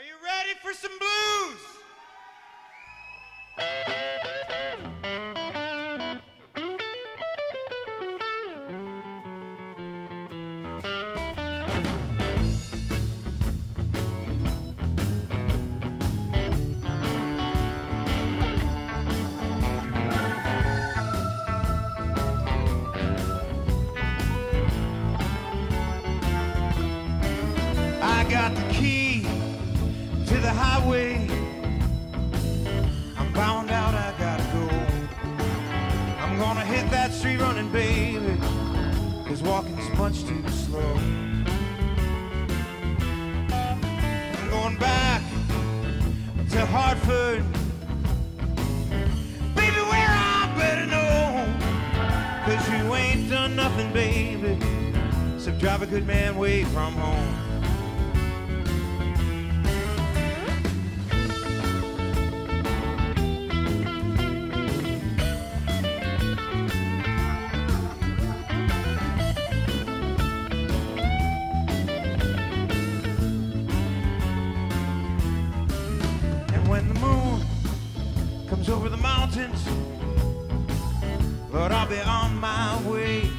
Are you ready for some blues? Cause walking's much too slow. I'm going back to Hartford. Baby, where I better know. Cause you ain't done nothing, baby. Except drive a good man away from home. Mountains, Lord, I'll be on my way.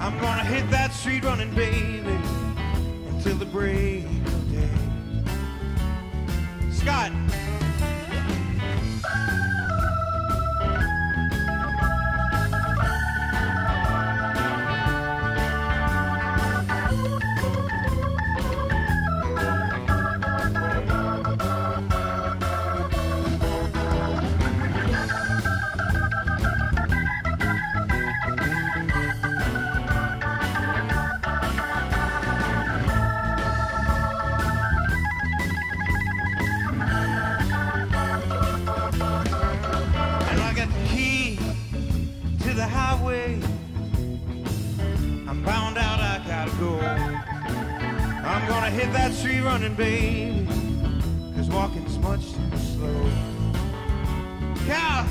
I'm gonna hit that street running, baby, until the break of day. Scott. I'm bound out, I gotta go. I'm gonna hit that street running, baby. Cause walking's much too slow. Cal,